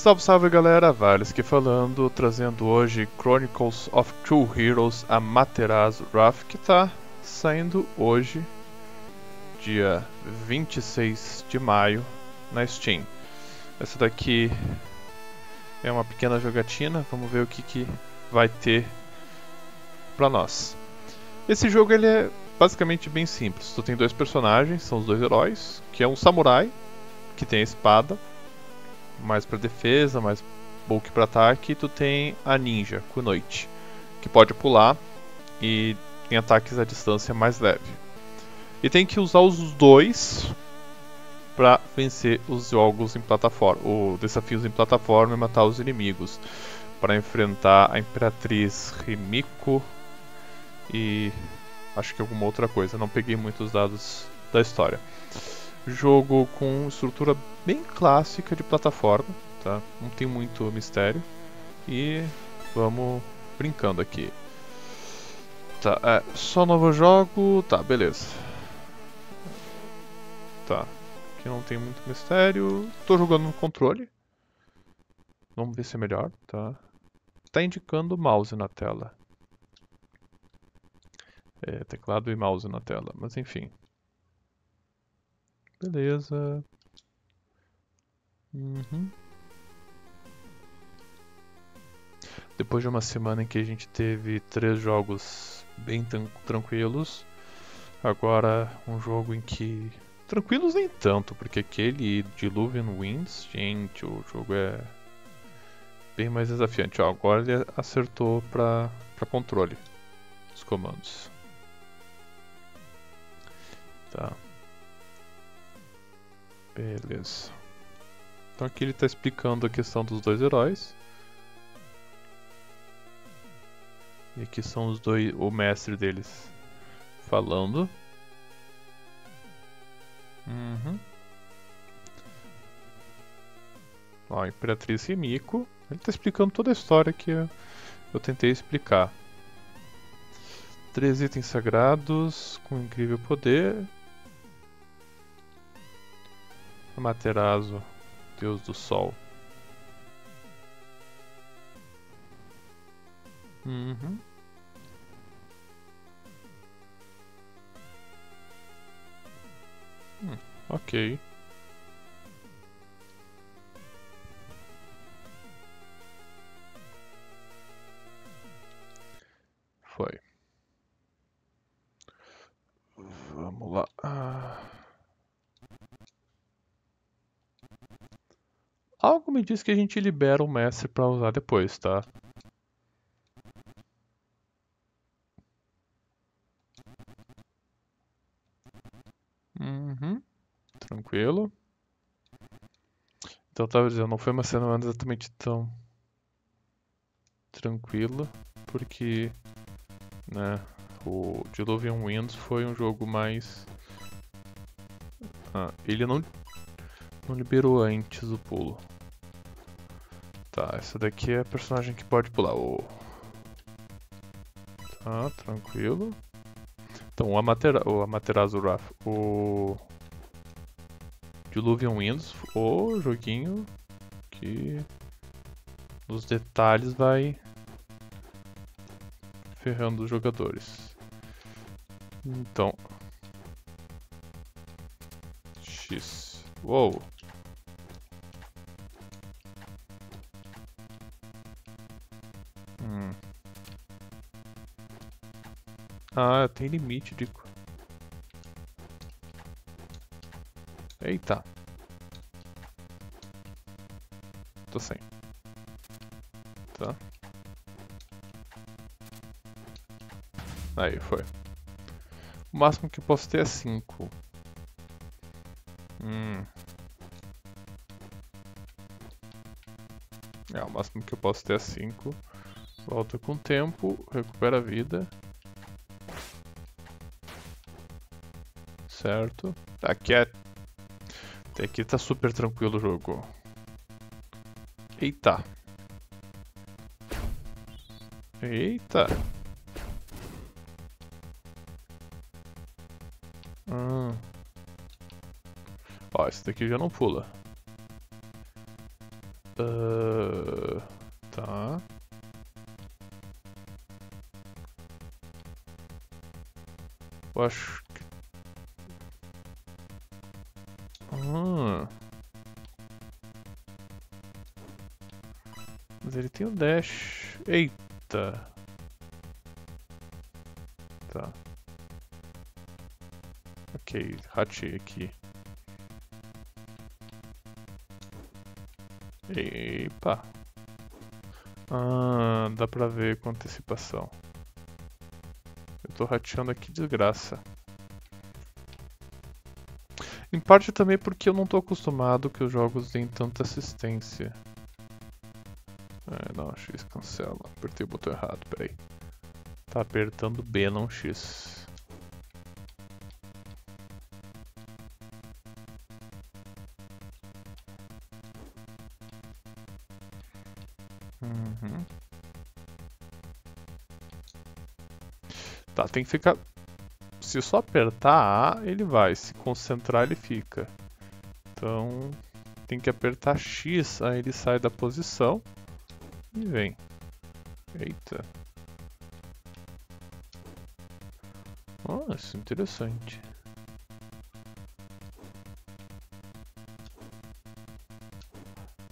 Salve, salve galera, Vales aqui falando, trazendo hoje Chronicles of Two Heroes Amaterasu Wrath, que tá saindo hoje, dia 26 de maio, na Steam. Essa daqui é uma pequena jogatina, vamos ver o que, que vai ter pra nós. Esse jogo ele é basicamente bem simples, tu tem dois personagens, são os dois heróis, que é um samurai, que tem a espada, mais para defesa, mais bulk para ataque, e tu tem a ninja, Kunoichi, que pode pular e tem ataques à distância mais leve. E tem que usar os dois para vencer os jogos em plataforma, os desafios em plataforma e matar os inimigos, para enfrentar a Imperatriz Rimiko e acho que alguma outra coisa. Não peguei muitos dados da história. Jogo com estrutura bem clássica de plataforma, tá? Não tem muito mistério. E vamos brincando aqui. Tá, é, só novo jogo, tá, beleza. Tá, aqui não tem muito mistério. Tô jogando no controle. Vamos ver se é melhor, tá? Tá indicando mouse na tela. É, teclado e mouse na tela, mas enfim. Beleza. Uhum. Depois de uma semana em que a gente teve três jogos bem tranquilos, agora um jogo em que. Tranquilos nem tanto, porque aquele Diluvian Winds, gente, o jogo é bem mais desafiante. Ó, agora ele acertou para controle os comandos. Tá. Beleza. Então aqui ele está explicando a questão dos dois heróis. E aqui são os dois, o mestre deles falando. Uhum. Ó, Imperatriz Miko. Ele está explicando toda a história que eu, eu tentei explicar. Três itens sagrados com incrível poder. Amaterasu, deus do sol. Uhum. Hum, ok. Foi. Vamos lá. Algo me diz que a gente libera o mestre para usar depois, tá? Uhum. Tranquilo. Então tava dizendo, não foi uma cena exatamente tão tranquila, porque né, o Diluvian Winds foi um jogo mais... Ah, ele não, não liberou antes o pulo. Tá, essa daqui é a personagem que pode pular. Oh. Tá, tranquilo. Então, o, Amatera o Amaterasu Wrath, o Diluvian Winds, o joguinho que nos detalhes vai ferrando os jogadores. Então, X. Uou! Ah, tem limite de... Eita. Tô sem. Tá. Aí, foi. O máximo que eu posso ter é 5. Hum. É, o máximo que eu posso ter é 5. Volta com o tempo, recupera a vida. Certo. Aqui é... Até aqui tá super tranquilo o jogo. Eita. Eita. Hum. Ó, esse daqui já não pula. Uh, tá. Eu acho dash. Eita. Tá. Ok, ratei aqui. Epa. Ah, dá pra ver com antecipação. Eu tô rateando aqui desgraça. Em parte também porque eu não tô acostumado que os jogos deem tanta assistência. X cancela. Apertei o botão errado, peraí. Tá apertando B, não X. Uhum. Tá, tem que ficar... Se só apertar A, ele vai. Se concentrar, ele fica. Então, tem que apertar X, aí ele sai da posição e vem. Eita. Nossa, interessante.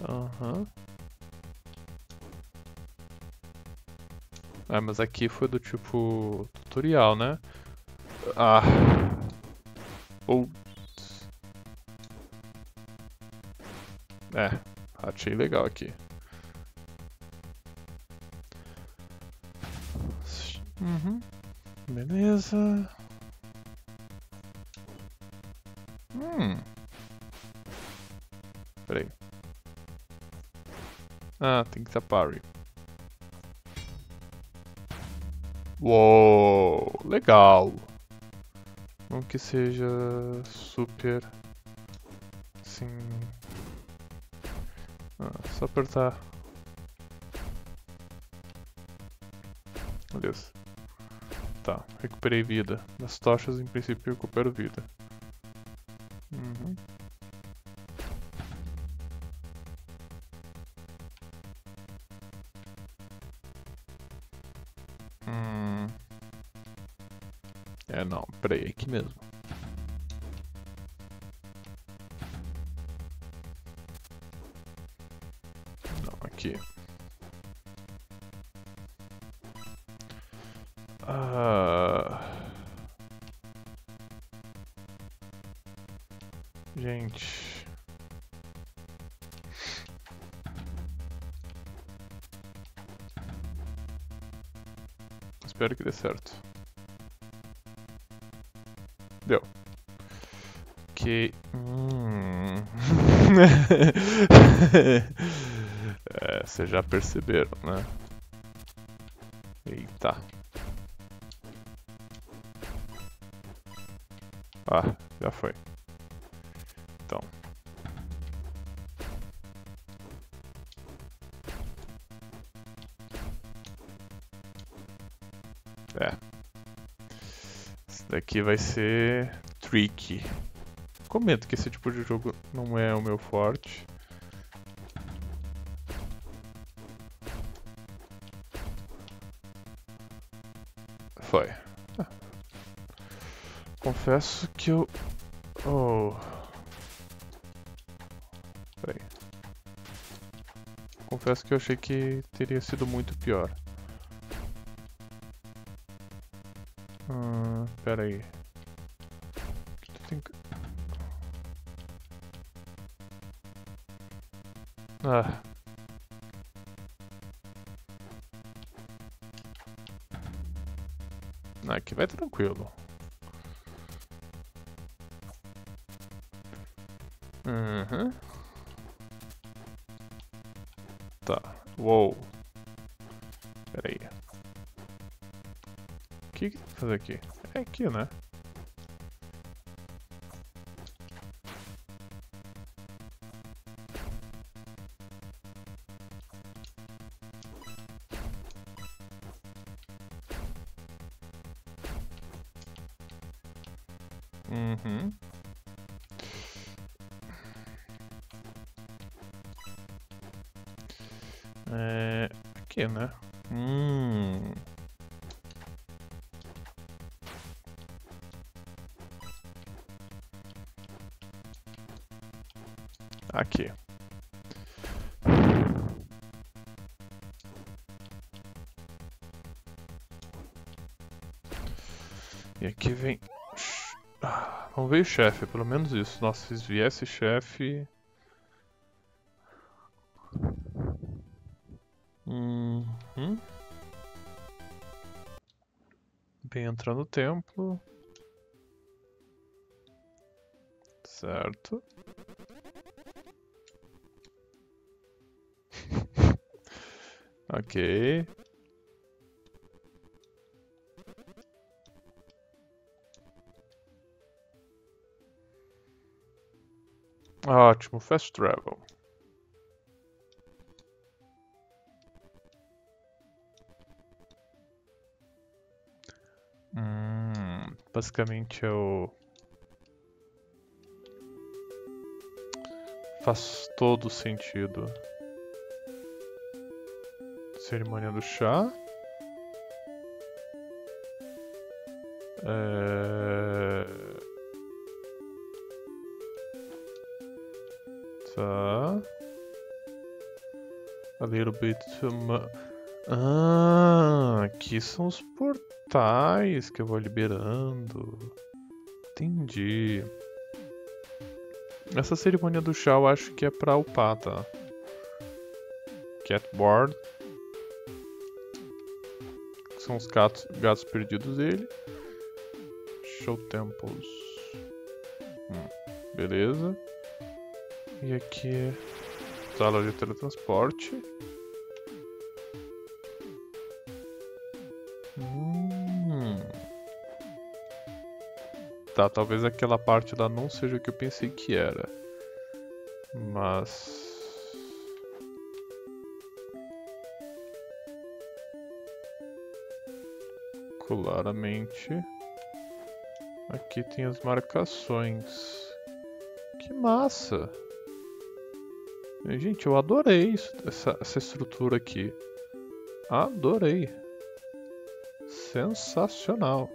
Aham. Uhum. Ah, mas aqui foi do tipo tutorial, né? Ah. Ou... É, achei legal aqui. Beleza. Hum. Peraí. Ah, tem que ser parry. Uou, legal. Não que seja super... Assim... Ah, só apertar. Beleza. Tá, recuperei vida. Nas tochas, em princípio, recupero vida. Espero que dê certo. Deu. Que. Hum. é, vocês já perceberam, né? Eita. Ah, já foi. Daqui vai ser tricky. Comento que esse tipo de jogo não é o meu forte. Foi. Confesso que eu... Oh... Peraí. Confesso que eu achei que teria sido muito pior. Pera aí. Ah. Aqui vai tranquilo. Aqui? É aqui, né? Uhum. É... Aqui, né? Veio chefe, pelo menos isso. Nossa, se viesse chefe... Uhum. Bem entrar no templo. Certo. ok. Ótimo, fast travel. Hum, basicamente eu faz todo sentido. Cerimônia do chá. É... Tá. A little bit... Ah, aqui são os portais que eu vou liberando. Entendi. Essa cerimônia do chá eu acho que é pra upar, tá? Catboard. São os gatos, gatos perdidos dele. Show Temples. Hum, beleza. E aqui sala de teletransporte. Hum. Tá, talvez aquela parte lá não seja o que eu pensei que era. Mas... Claramente... Aqui tem as marcações. Que massa! Gente, eu adorei isso, essa, essa estrutura aqui. Adorei. Sensacional.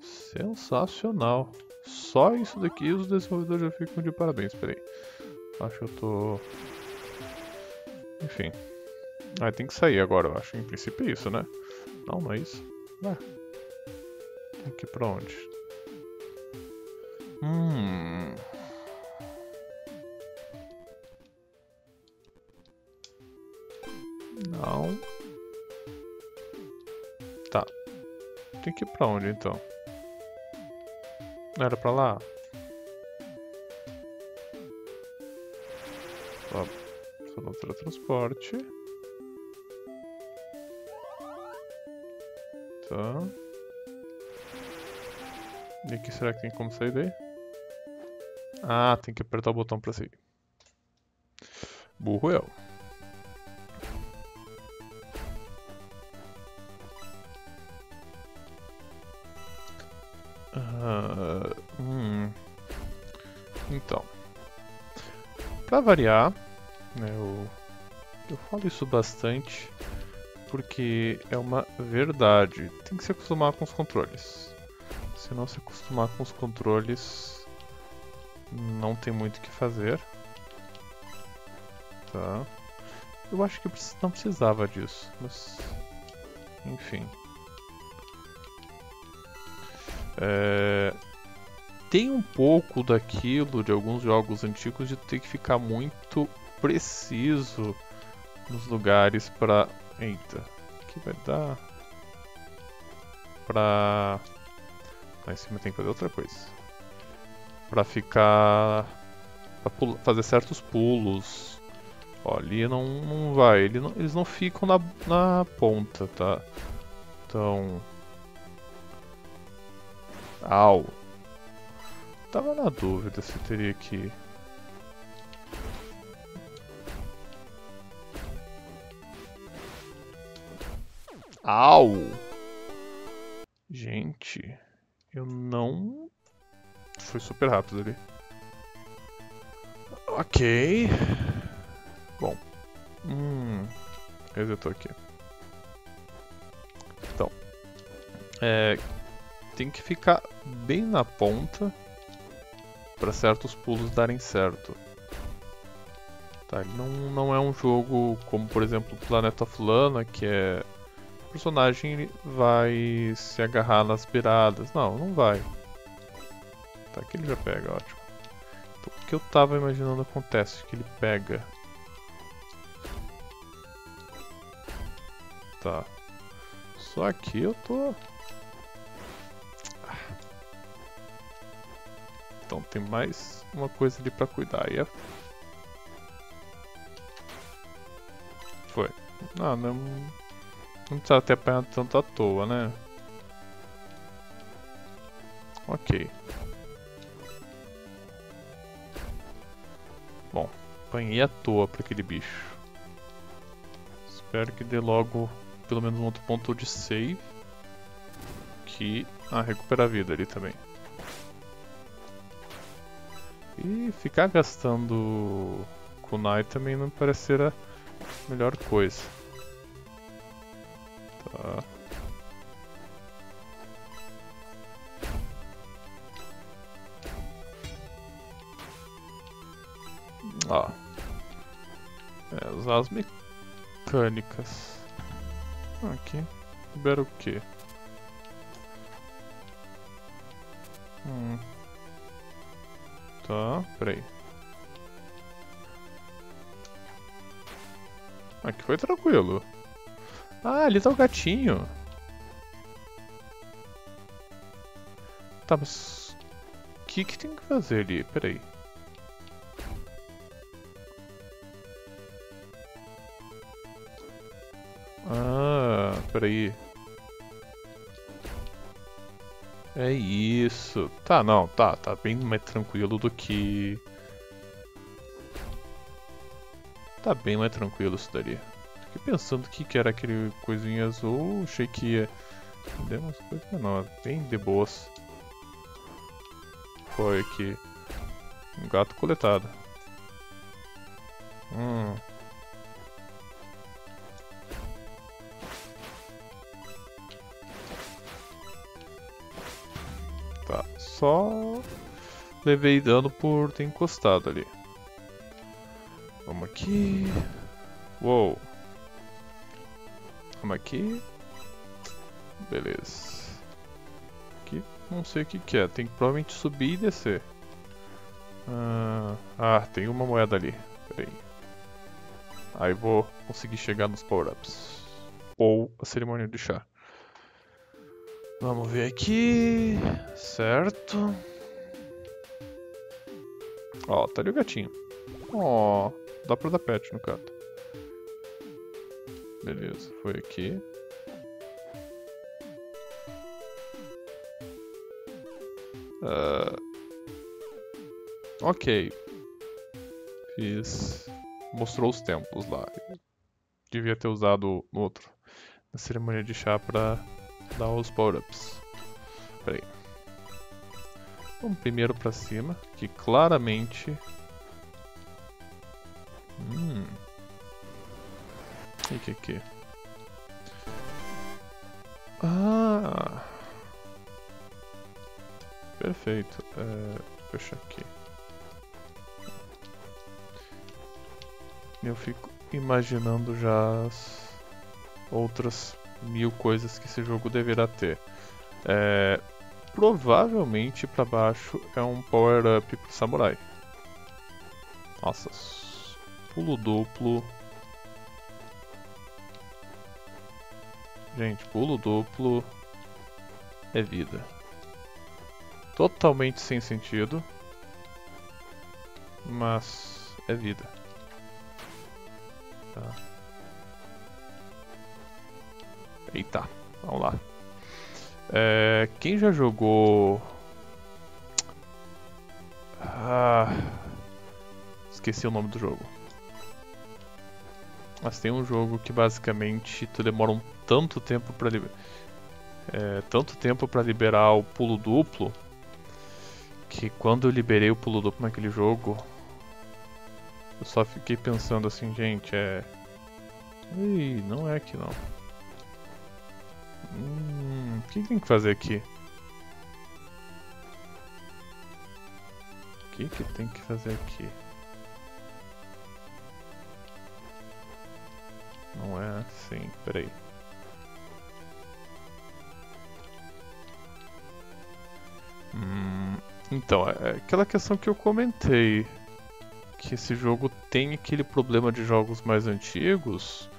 Sensacional. Só isso daqui os desenvolvedores já ficam de parabéns. Peraí. Acho que eu tô... Enfim. Ah, tem que sair agora, eu acho. Em princípio é isso, né? Não, não é isso. Ah. Tem que ir pra onde? Hum. Não. Tá. Tem que ir pra onde então? Não era pra lá? Ó, só no teletransporte. Tá. E aqui será que tem como sair daí? Ah, tem que apertar o botão pra sair. Burro eu. Uh, hum. Então, para variar, né, eu, eu falo isso bastante porque é uma verdade. Tem que se acostumar com os controles. Se não se acostumar com os controles, não tem muito o que fazer. Tá. Eu acho que não precisava disso, mas... Enfim. É... Tem um pouco daquilo de alguns jogos antigos de ter que ficar muito preciso nos lugares pra... Eita, que vai dar... Pra... Lá em cima tem que fazer outra coisa para ficar pra fazer certos pulos. Ó, ali não, não vai, ele não, eles não ficam na, na ponta, tá? Então... Au! Tava na dúvida se teria que... Au! Gente, eu não foi super rápido ali. Ok. Bom. Hum. Resetou aqui. Então. É, tem que ficar bem na ponta para certos pulos darem certo. Tá, ele não, não é um jogo como, por exemplo, Planet of Lana, que é... O personagem vai se agarrar nas beiradas. Não, não vai. Tá, aqui ele já pega, ótimo. Então, o que eu tava imaginando acontece, que ele pega... Tá. Só aqui eu tô... Então tem mais uma coisa ali pra cuidar. É Foi. Ah, não, não precisava ter apanhado tanto à toa, né? Ok. Bom, apanhei à toa para aquele bicho. Espero que dê logo pelo menos um outro ponto de save. Que... Ah, recupera a vida ali também. E ficar gastando kunai também não parece ser a melhor coisa. Tá. Usar as mecânicas. Aqui. Libera o quê? Hum. Tá, peraí. Aqui foi tranquilo. Ah, ali tá o gatinho. Tá, mas... O que que tem que fazer ali? Peraí. Ah, peraí. É isso. Tá, não, tá, tá bem mais tranquilo do que Tá bem mais tranquilo isso dali. Fiquei pensando que, que era aquele coisinha azul, achei que ia... Deu umas coisas, não, bem de boas. Foi aqui. Um gato coletado. Hum. Tá, só levei dano por ter encostado ali. Vamos aqui. Uou. Vamos aqui. Beleza. Aqui não sei o que, que é. Tem que provavelmente subir e descer. Ah, ah tem uma moeda ali. Peraí. Aí vou conseguir chegar nos power-ups. Ou a cerimônia de chá. Vamos ver aqui. Certo. Ó, tá ali o gatinho. Ó. Dá pra dar pet no gato. Beleza, foi aqui. Uh, ok. Fiz. Mostrou os templos lá. Devia ter usado no outro. Na cerimônia de chá pra dar os power-ups. Peraí. Vamos primeiro pra cima, que claramente Hum. O que aqui? Ah! Perfeito. É, fechar aqui. Eu fico imaginando já as outras mil coisas que esse jogo deverá ter. É, provavelmente para baixo é um power up pro samurai. Nossa, Pulo duplo. Gente, pulo duplo é vida. Totalmente sem sentido. Mas é vida. Tá. Eita, vamos lá. É, quem já jogou... Ah, esqueci o nome do jogo. Mas tem um jogo que basicamente tu demora um tanto tempo para é, tanto tempo para liberar o pulo duplo que quando eu liberei o pulo duplo naquele jogo Eu só fiquei pensando assim, gente, é... Ih, não é aqui não. Hum, o que tem que fazer aqui? O que, que tem que fazer aqui? Não é assim, peraí. Hum, então, é, é aquela questão que eu comentei. Que esse jogo tem aquele problema de jogos mais antigos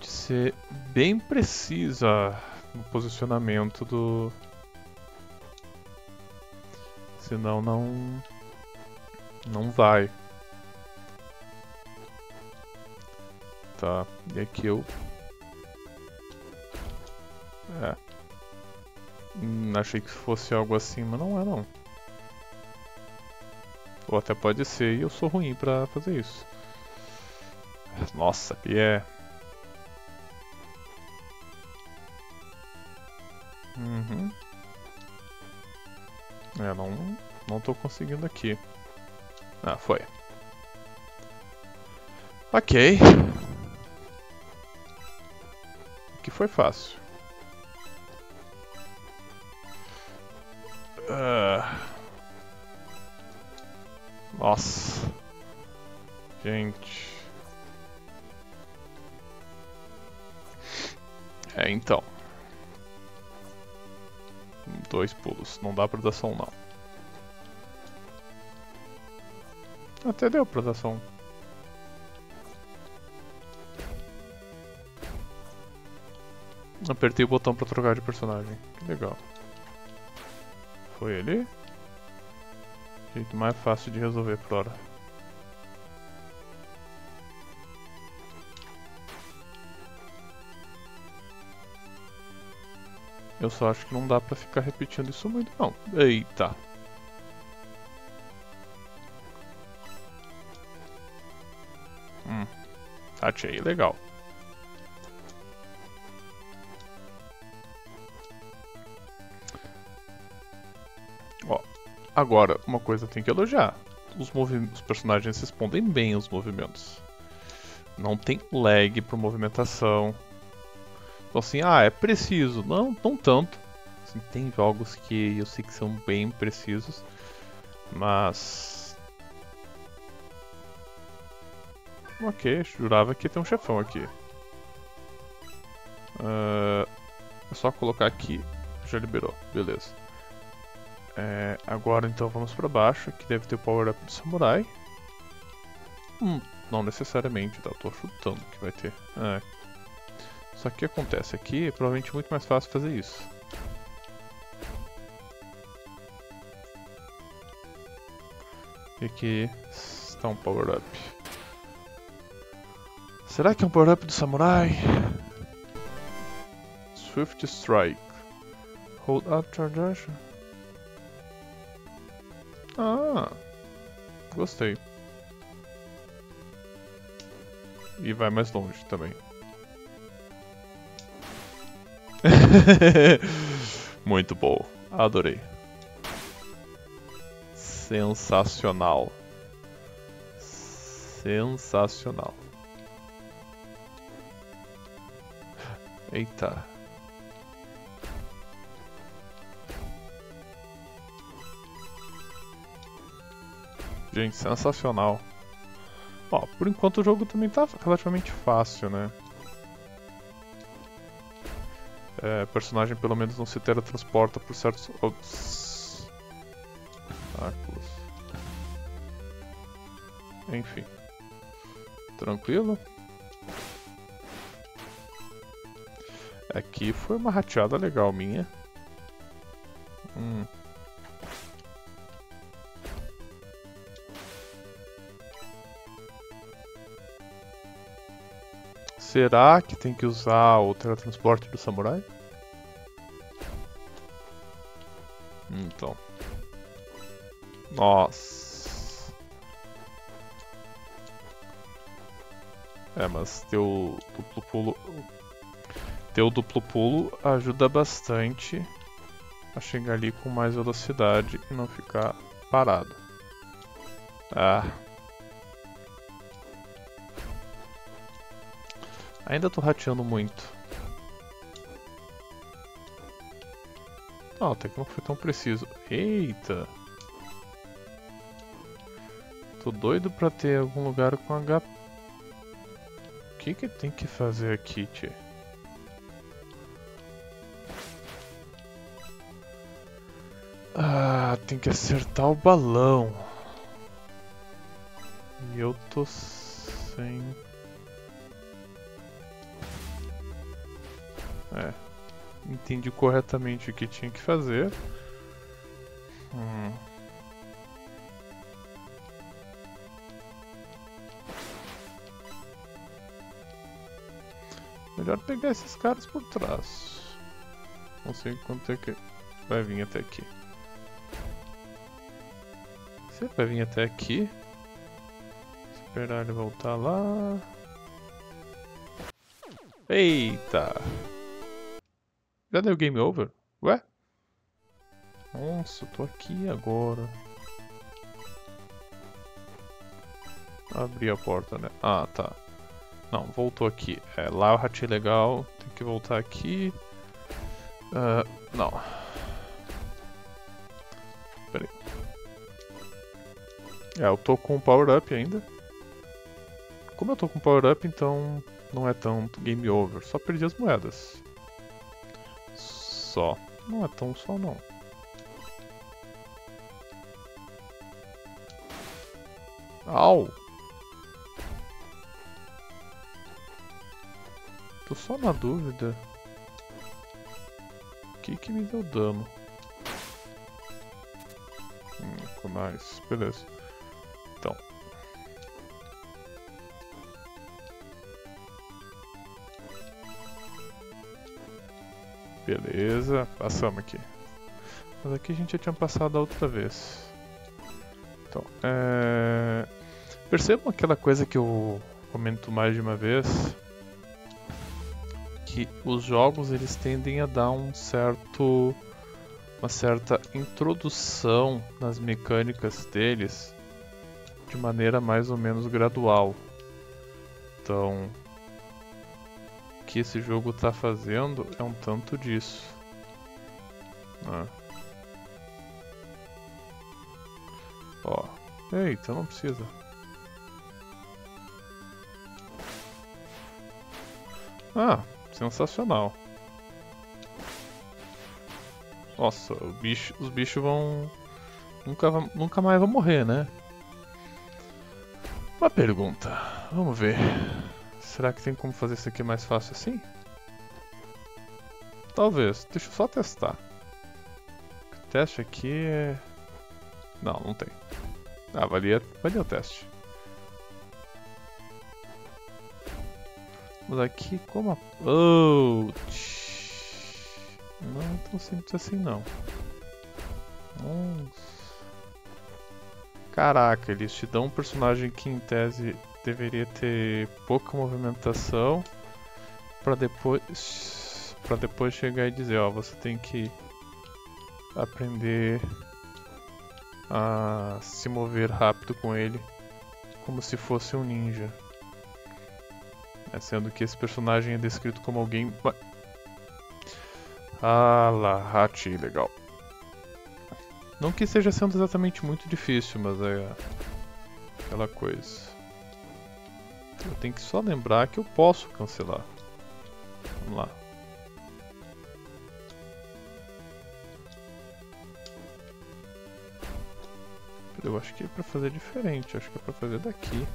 de ser bem precisa no posicionamento do. Senão não. Não vai. Tá, e aqui eu. É. Hum, achei que fosse algo assim, mas não é não. Ou até pode ser e eu sou ruim pra fazer isso. Nossa, e é. Uhum. É, não, não tô conseguindo aqui. Ah, foi. Ok. Aqui foi fácil. Uh... Nossa. Gente. É, então. Dois pulos. Não dá um, não. Até deu um. Apertei o botão pra trocar de personagem. Que legal. Foi ele? Jeito mais fácil de resolver por hora. Eu só acho que não dá pra ficar repetindo isso muito não. Eita. Hum. Achei legal. Agora, uma coisa tem que elogiar. Os, os personagens respondem bem aos movimentos. Não tem lag por movimentação. Assim, ah, é preciso. Não, não tanto. Assim, tem jogos que eu sei que são bem precisos. Mas... Ok, jurava que ter um chefão aqui. Uh, é só colocar aqui, já liberou, beleza. É, agora então vamos para baixo, que deve ter o power up do samurai. Hum, não necessariamente, tá? Tô chutando que vai ter. É. Só que o que acontece aqui é provavelmente muito mais fácil fazer isso. E aqui está um power up. Será que é um power up do samurai? Swift Strike. Hold up charge. Ah, gostei. E vai mais longe também. Muito bom, adorei. Sensacional. Sensacional. Eita. Gente, sensacional. Ó, por enquanto o jogo também tá relativamente fácil, né? É, personagem pelo menos não se teletransporta por certos obstáculos. Enfim. Tranquilo. Aqui foi uma rateada legal minha. Hum. Será que tem que usar o teletransporte do samurai? Então. Nossa. É, mas ter o duplo pulo. Ter o duplo pulo ajuda bastante a chegar ali com mais velocidade e não ficar parado. Ah. Ainda tô rateando muito. Ah, até que não foi tão preciso. Eita! Tô doido pra ter algum lugar com HP. O que que tem que fazer aqui, tchê? Ah, tem que acertar o balão. E eu tô sem... Entendi corretamente o que tinha que fazer. Hum. Melhor pegar esses caras por trás. Não sei quanto é que vai vir até aqui. Você vai vir até aqui. Esperar ele voltar lá. Eita! Já deu game over? Ué? Nossa, eu tô aqui agora. Abri a porta, né? Ah, tá. Não, voltou aqui. É, lá eu ratei legal. Tem que voltar aqui. Uh, não. Pera aí. É, eu tô com power up ainda. Como eu tô com power up, então não é tão game over. Só perdi as moedas. Só. Não é tão só não. Au! Tô só na dúvida. O que que me deu dano? Hum, mais. Beleza. Beleza, passamos aqui. Mas aqui a gente já tinha passado a outra vez. Então, é... Percebam aquela coisa que eu comento mais de uma vez que os jogos eles tendem a dar um certo uma certa introdução nas mecânicas deles de maneira mais ou menos gradual. Então, que esse jogo está fazendo é um tanto disso. Né? Ó, eita, não precisa. Ah, Sensacional. Nossa, bicho, os bichos vão... Nunca, nunca mais vão morrer, né? Uma pergunta. Vamos ver. Será que tem como fazer isso aqui mais fácil assim? Talvez. Deixa eu só testar. O teste aqui é... Não, não tem. Ah, valia, valia o teste. Mas aqui como a... Oh, não é tão simples assim não. Nossa. Caraca, eles te dão um personagem que em tese deveria ter pouca movimentação para depois para depois chegar e dizer, ó, você tem que aprender a se mover rápido com ele como se fosse um ninja. É, sendo que esse personagem é descrito como alguém. Ah lá, Hachi, legal. Não que esteja sendo exatamente muito difícil, mas é aquela coisa. Eu tenho que só lembrar que eu posso cancelar. Vamos lá. Eu acho que é pra fazer diferente, acho que é pra fazer daqui.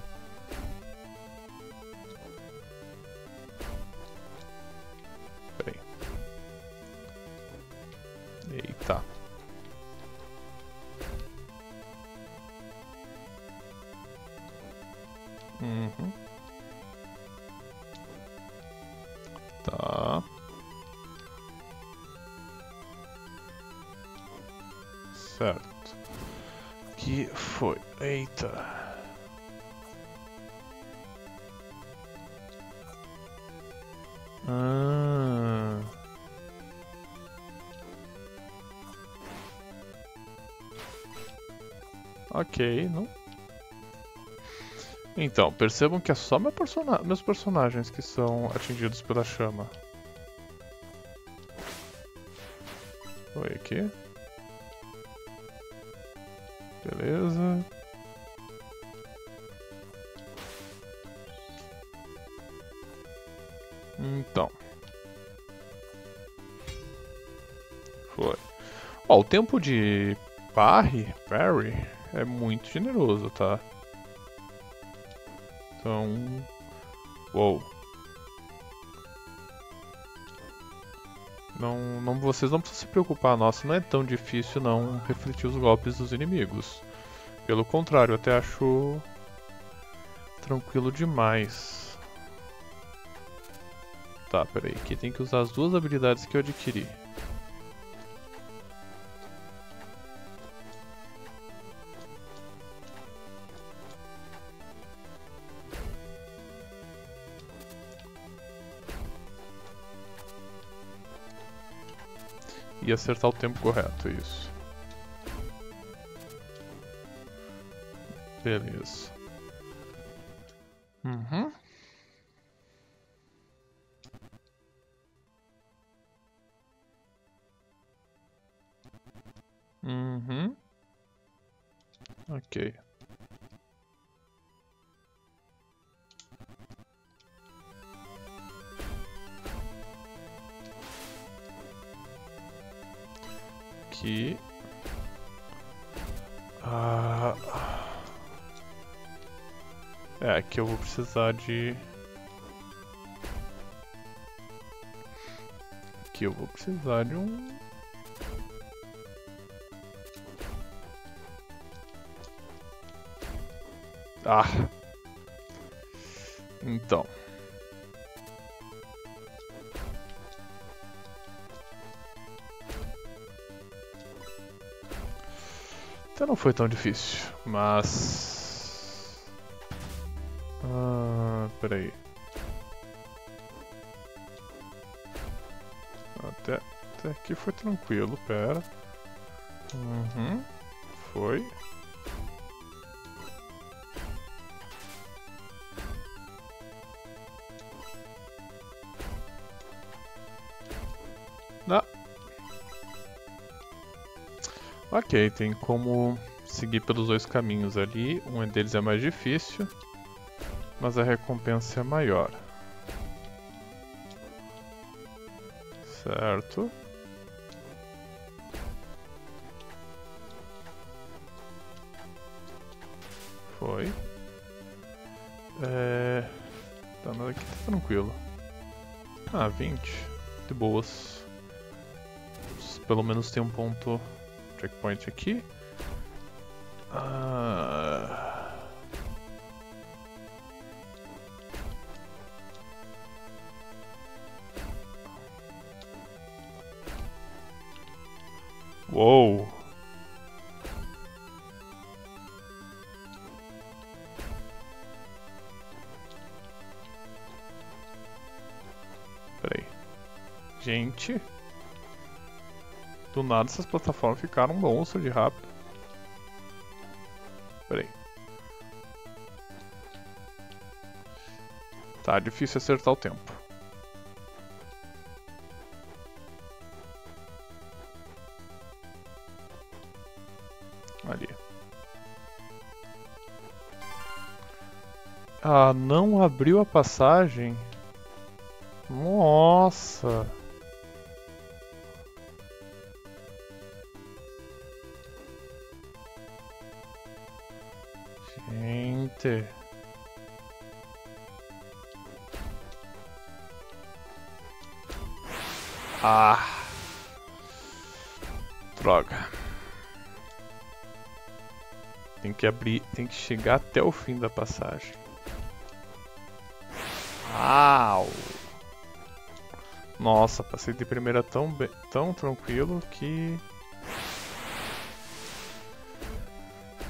Ok, não. Então, percebam que é só meu persona meus personagens que são atingidos pela chama. Foi aqui. Beleza. Então. Foi. Ó, o tempo de parry, parry é muito generoso, tá? Então... Uou. Não, não, vocês não precisam se preocupar, nossa, não é tão difícil não refletir os golpes dos inimigos. Pelo contrário, até acho tranquilo demais. Tá, peraí, aqui tem que usar as duas habilidades que eu adquiri. E acertar o tempo correto, isso. Beleza. Uhum. Uhum. Ok. Aqui. Ah... É, aqui eu vou precisar de... Aqui eu vou precisar de um... Ah! Então... Então não foi tão difícil, mas... Ah, peraí. Até, até aqui foi tranquilo, pera. Uhum, foi. Ok, tem como seguir pelos dois caminhos ali. Um deles é mais difícil, mas a recompensa é maior. Certo. Foi. É... Tá, mas aqui tá tranquilo. Ah, 20. De boas. Pelo menos tem um ponto checkpoint aqui. Ah... nada essas plataformas ficaram monstro de rápido. Peraí. Tá difícil acertar o tempo. Ali. Ah, não abriu a passagem? Nossa! Gente. Ah. Droga. Tem que abrir, tem que chegar até o fim da passagem. Au! Nossa, passei de primeira tão, tão tranquilo que...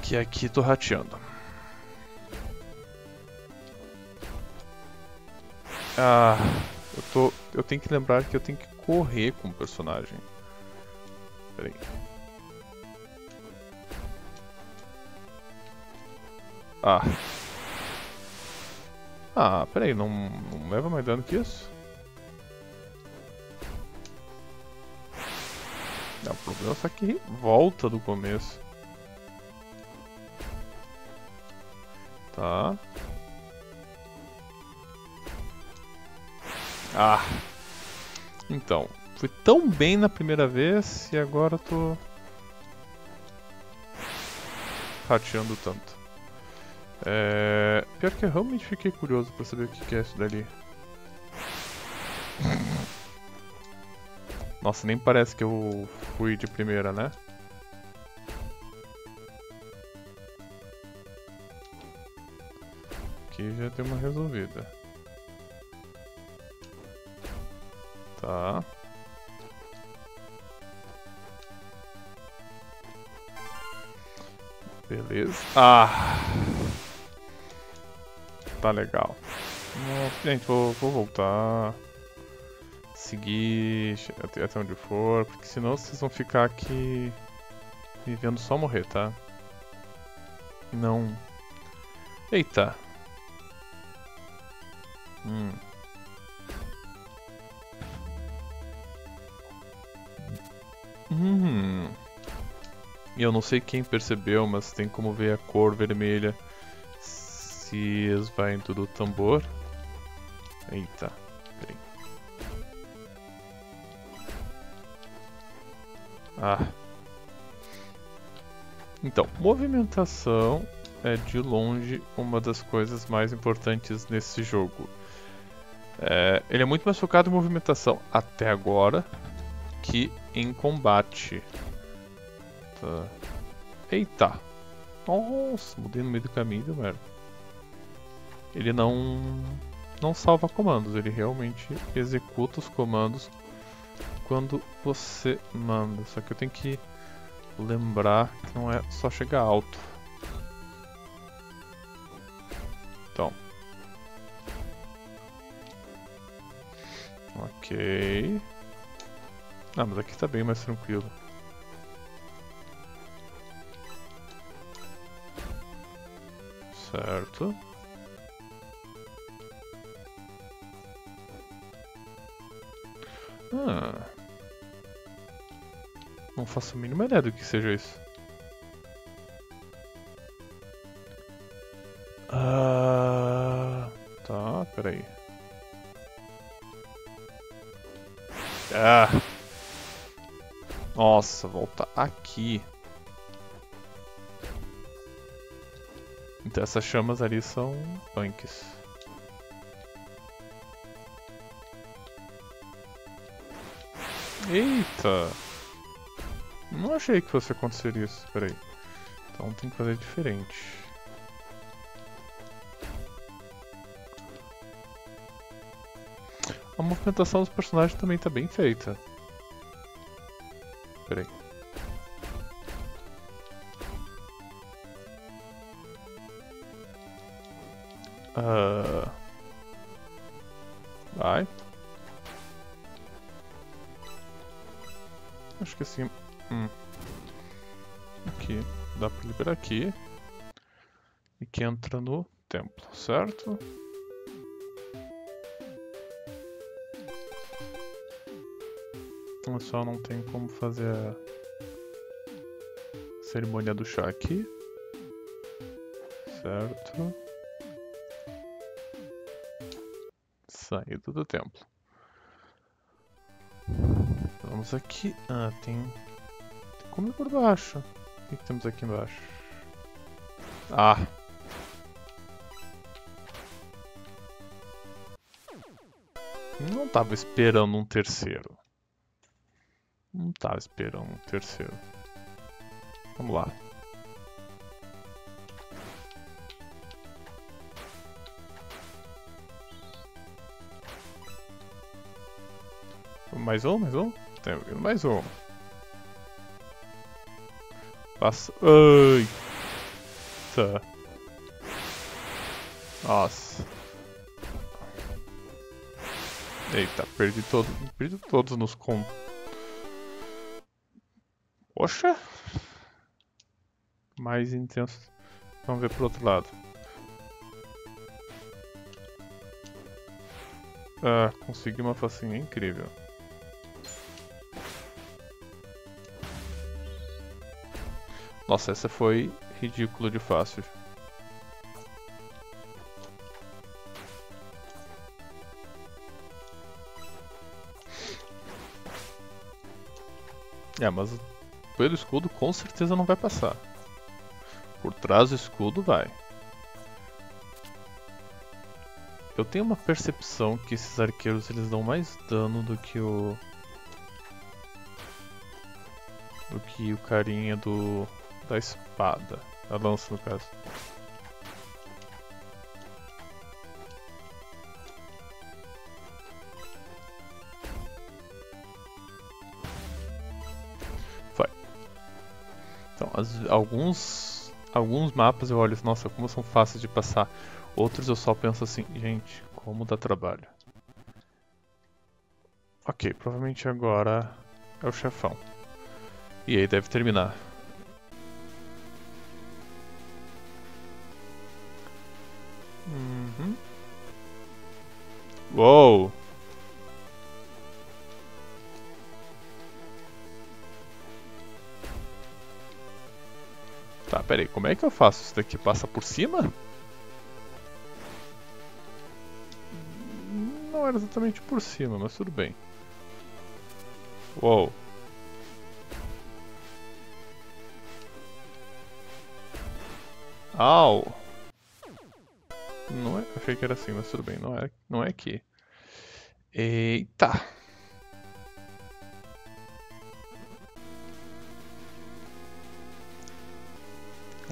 Que aqui tô rateando. Ah, eu tô. Eu tenho que lembrar que eu tenho que correr com o personagem. Peraí. Ah. Ah, peraí, não, não leva mais dano que isso? Não, o problema é só que volta do começo. Tá. Ah. Então, fui tão bem na primeira vez e agora tô rateando tanto. É... Pior que eu realmente fiquei curioso pra saber o que é isso dali. Nossa, nem parece que eu fui de primeira, né? Aqui já tem uma resolvida. Tá. Beleza. Ah! Tá legal. Gente, vou, vou voltar. Seguir até, até onde for, porque senão vocês vão ficar aqui me vendo só morrer, tá? Não... Eita! Hum. Hum. Eu não sei quem percebeu, mas tem como ver a cor vermelha se esvaindo do tambor. Eita, peraí. Ah. Então, movimentação é de longe uma das coisas mais importantes nesse jogo. É, ele é muito mais focado em movimentação até agora que em combate. Tá. Eita! Nossa, mudei no meio do caminho, velho. Ele não não salva comandos, ele realmente executa os comandos quando você manda. Só que eu tenho que lembrar que não é só chegar alto. Então. Ok. Ah, mas aqui tá bem mais tranquilo. Certo. Ah. Não faço a mínima ideia do que seja isso. Ah. Tá, peraí. Ah. Nossa, volta aqui. Então essas chamas ali são punks. Eita! Não achei que fosse acontecer isso, peraí. Então tem que fazer diferente. A movimentação dos personagens também está bem feita. Peraí. Uh... Vai. Acho que assim... Hum. Aqui. Dá pra liberar aqui. E que entra no templo, certo? Eu só não tem como fazer a cerimônia do chá aqui. Certo. Saída do templo. Vamos aqui. Ah, tem. Tem como ir por baixo. O que, que temos aqui embaixo? Ah! Não tava esperando um terceiro. Não tava esperando um terceiro. Vamos lá. Mais um, mais um? Tem mais um. Passa. Ai! Tá. Nossa. Eita, perdi todo, perdi todos nos contos. Poxa! Mais intenso. Vamos ver pro outro lado. Ah, consegui uma facinha incrível. Nossa, essa foi ridículo de fácil. É, mas pelo escudo com certeza não vai passar. Por trás do escudo vai. Eu tenho uma percepção que esses arqueiros eles dão mais dano do que o do que o carinha do da espada, da lança no caso. As, alguns alguns mapas eu olho, nossa, como são fáceis de passar. Outros eu só penso assim, gente, como dá trabalho. Ok, provavelmente agora é o chefão. E aí deve terminar. Uhum. Uou! Tá, peraí, como é que eu faço isso daqui? Passa por cima? Não era exatamente por cima, mas tudo bem. Uou! Au! Não é, achei que era assim, mas tudo bem, não é, não é aqui. Eita!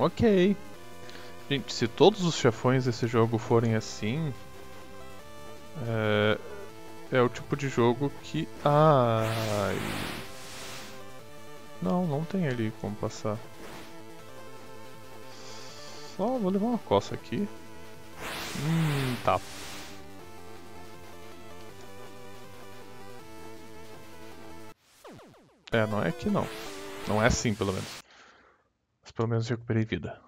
Ok. Gente, se todos os chefões desse jogo forem assim... É, é o tipo de jogo que... Ai... Não, não tem ali como passar. Só vou levar uma coça aqui. Hum, tá. É, não é aqui não. Não é assim, pelo menos. Pelo menos recuperei vida.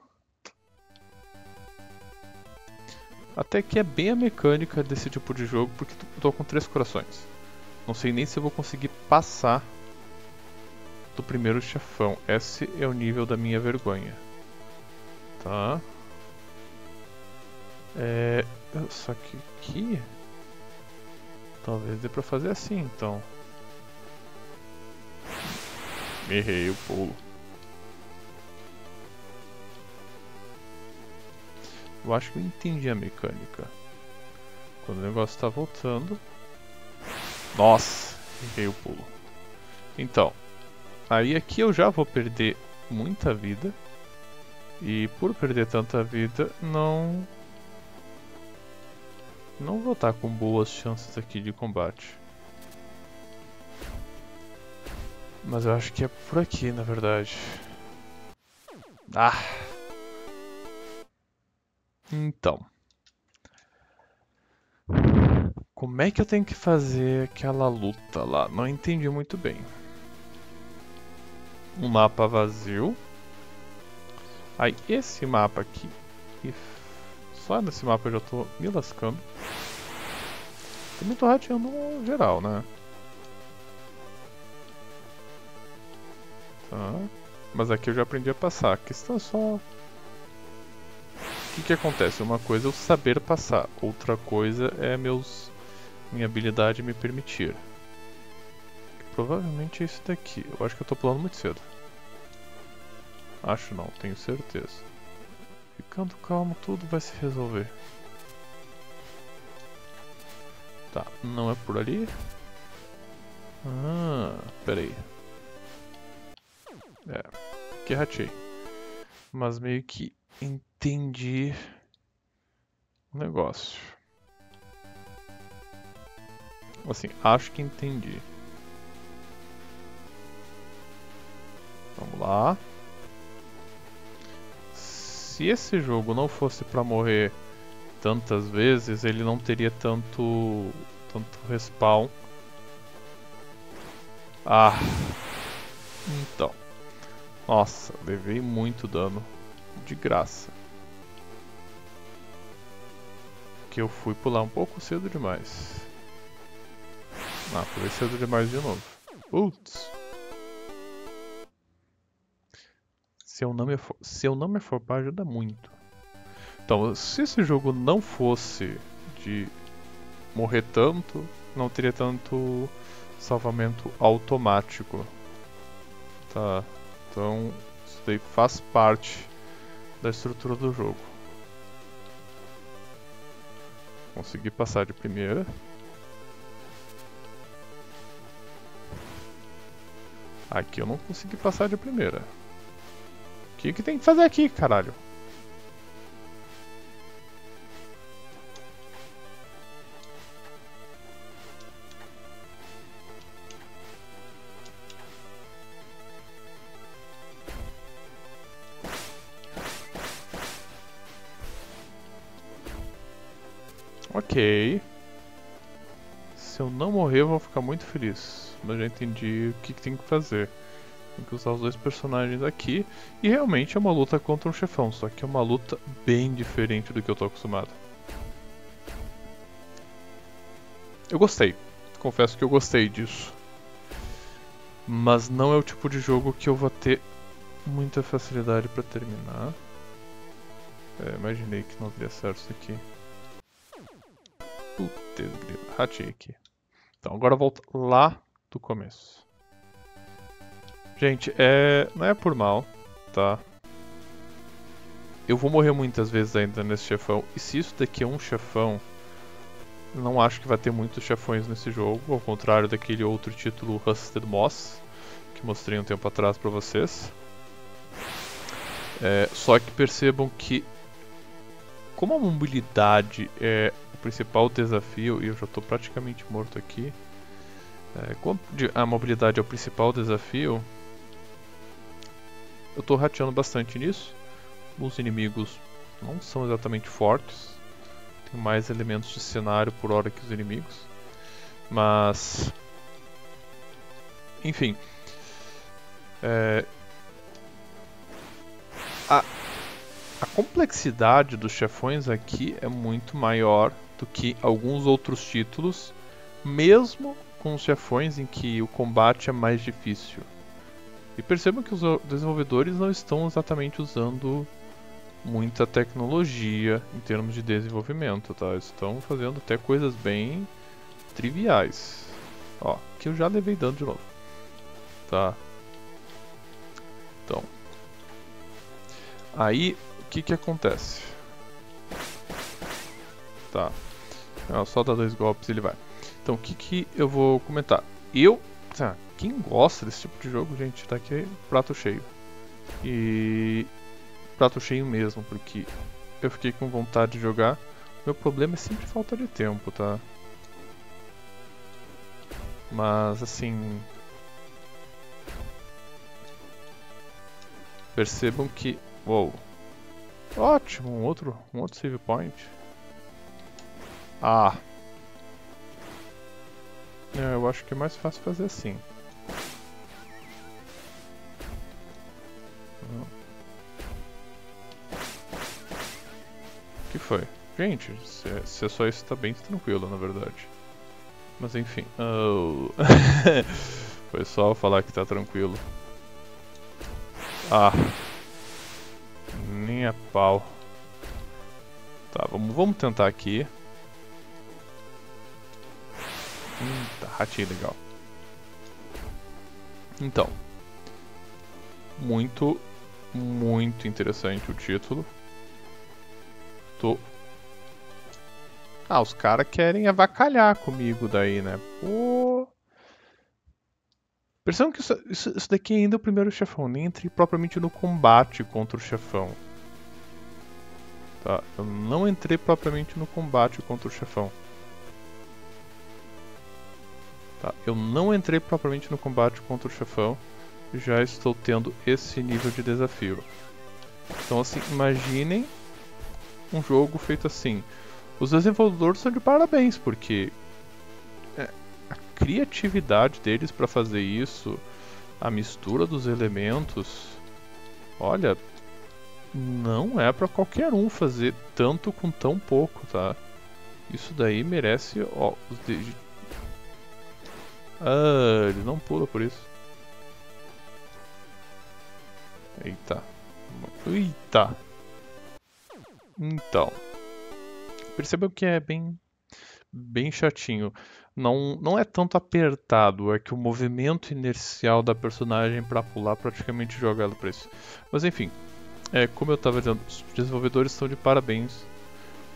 Até que é bem a mecânica desse tipo de jogo, porque tô com três corações. Não sei nem se eu vou conseguir passar do primeiro chefão. Esse é o nível da minha vergonha. Tá. É, só que aqui talvez dê pra fazer assim então. Errei o pulo. Eu acho que eu entendi a mecânica. Quando o negócio tá voltando. Nossa, errei o pulo. Então, aí aqui eu já vou perder muita vida. E por perder tanta vida, não não vou estar com boas chances aqui de combate. Mas eu acho que é por aqui, na verdade. Ah! Então. Como é que eu tenho que fazer aquela luta lá? Não entendi muito bem. Um mapa vazio. Aí esse mapa aqui. Só nesse mapa eu já tô me lascando. Também tô rateando geral, né? Tá. Mas aqui eu já aprendi a passar. A questão é só... Que que acontece? Uma coisa é eu saber passar. Outra coisa é meus... minha habilidade me permitir. Provavelmente é isso daqui. Eu acho que eu tô pulando muito cedo. Acho não, tenho certeza. Ficando calmo, tudo vai se resolver. Tá, não é por ali? Ah, peraí. É, que ratei. Mas meio que entendi o negócio. Assim, acho que entendi. Vamos lá se esse jogo não fosse para morrer tantas vezes, ele não teria tanto tanto respawn. Ah. Então. Nossa, levei muito dano de graça. Que eu fui pular um pouco cedo demais. Ah, isso cedo demais de novo. Putz. Se eu não me, se afobar, ajuda muito. Então, se esse jogo não fosse de morrer tanto, não teria tanto salvamento automático. Tá, então isso daí faz parte da estrutura do jogo. Consegui passar de primeira. Aqui eu não consegui passar de primeira. O que, que tem que fazer aqui, caralho? Ok. Se eu não morrer, eu vou ficar muito feliz. Mas já entendi o que, que tem que fazer. Tem que usar os dois personagens aqui. E realmente é uma luta contra um chefão, só que é uma luta bem diferente do que eu tô acostumado. Eu gostei. Confesso que eu gostei disso. Mas não é o tipo de jogo que eu vou ter muita facilidade para terminar. É, imaginei que não daria certo isso aqui. Putz, ratei aqui. Então, agora volta lá do começo. Gente, é... não é por mal, tá? Eu vou morrer muitas vezes ainda nesse chefão. E se isso daqui é um chefão, não acho que vai ter muitos chefões nesse jogo. Ao contrário daquele outro título, Rusted Moss, que mostrei um tempo atrás pra vocês. É, só que percebam que como a mobilidade é principal desafio, e eu já estou praticamente morto aqui, é, como a mobilidade é o principal desafio, eu estou rateando bastante nisso. Os inimigos não são exatamente fortes, tem mais elementos de cenário por hora que os inimigos, mas enfim. É, a, a complexidade dos chefões aqui é muito maior do que alguns outros títulos, mesmo com os chefões em que o combate é mais difícil. E percebam que os desenvolvedores não estão exatamente usando muita tecnologia em termos de desenvolvimento, tá? Estão fazendo até coisas bem triviais. Ó, que eu já levei dano de novo. Tá? Então. Aí, que que acontece? Tá. Só dá dois golpes e ele vai. Então, o que, que eu vou comentar? Eu, tá, quem gosta desse tipo de jogo, gente, tá aqui prato cheio. E prato cheio mesmo, porque eu fiquei com vontade de jogar. Meu problema é sempre falta de tempo, tá? Mas assim, percebam que, uou, ótimo, um outro, um outro save point. Ah. É, eu acho que é mais fácil fazer assim. O que foi? Gente, se é, se é só isso tá bem tranquilo, na verdade. Mas enfim. Oh. foi só falar que tá tranquilo. Ah. A pau. Tá, vamos, vamos tentar aqui. Hum, tá, ratinho legal. Então. Muito, muito interessante o título. Tô... Ah, os caras querem avacalhar comigo daí, né? Pô... Percebam que isso, isso, isso, daqui ainda é o primeiro chefão, nem entrei propriamente no combate contra o chefão. Tá, eu não entrei propriamente no combate contra o chefão. Tá, eu não entrei propriamente no combate contra o chefão, já estou tendo esse nível de desafio. Então assim, imaginem um jogo feito assim. Os desenvolvedores são de parabéns, porque é, a criatividade deles para fazer isso, a mistura dos elementos, olha, não é para qualquer um fazer tanto com tão pouco, tá? Isso daí merece, ó, Ah, ele não pula por isso. Eita. Eita. Então. Percebeu que é bem bem chatinho. Não, não é tanto apertado, é que o movimento inercial da personagem para pular praticamente joga ela para isso. Mas enfim, é, como eu estava dizendo, os desenvolvedores estão de parabéns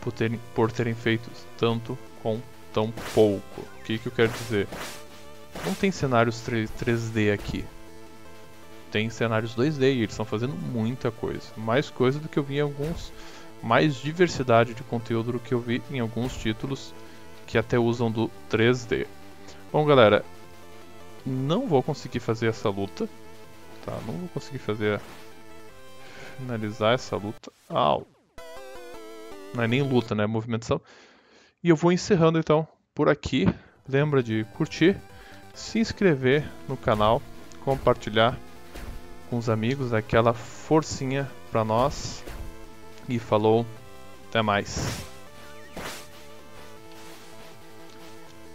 por terem, por terem feito tanto com tão pouco. O que, que eu quero dizer? Não tem cenários 3, 3D aqui. Tem cenários 2D e eles estão fazendo muita coisa. Mais coisa do que eu vi em alguns. Mais diversidade de conteúdo do que eu vi em alguns títulos que até usam do 3D. Bom, galera, não vou conseguir fazer essa luta. Tá, não vou conseguir fazer. Finalizar essa luta. Au! Não é nem luta, né? É movimentação. E eu vou encerrando então por aqui. Lembra de curtir, se inscrever no canal, compartilhar com os amigos, aquela forcinha para nós. E falou, até mais.